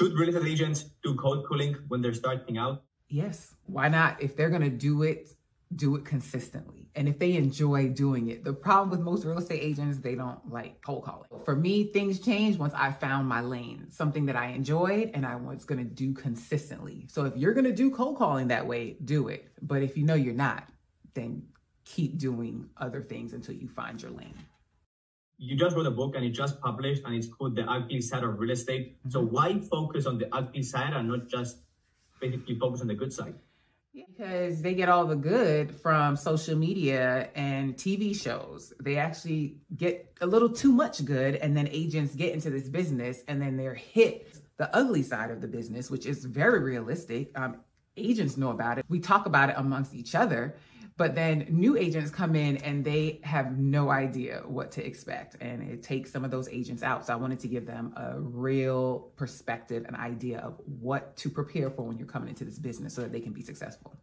Should real estate agents do cold calling when they're starting out? Yes. Why not? If they're going to do it, do it consistently. And if they enjoy doing it, the problem with most real estate agents, they don't like cold calling. For me, things changed once I found my lane, something that I enjoyed and I was going to do consistently. So if you're going to do cold calling that way, do it. But if you know you're not, then keep doing other things until you find your lane. You just wrote a book and it just published and it's called The Ugly Side of Real Estate. Mm-hmm. So why focus on the ugly side and not just basically focus on the good side? Because they get all the good from social media and TV shows. They actually get a little too much good, and then agents get into this business and then they're hit the ugly side of the business, which is very realistic. Um, agents know about it. We talk about it amongst each other, but then new agents come in and they have no idea what to expect. And it takes some of those agents out. So I wanted to give them a real perspective, an idea of what to prepare for when you're coming into this business so that they can be successful.